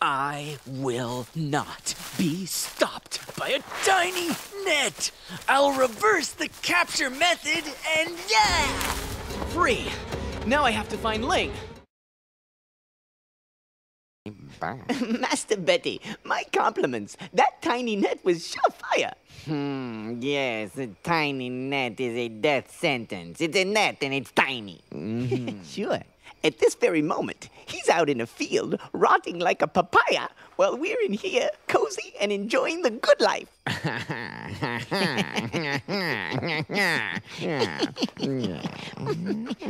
I will not be stopped by a tiny net. I'll reverse the capture method and yeah! Free. Now I have to find Ling. Master Betty, my compliments. That tiny net was surefire. Hmm, yes, a tiny net is a death sentence. It's a net and it's tiny. Sure. At this very moment, he's out in a field, rotting like a papaya, while we're in here, cozy and enjoying the good life.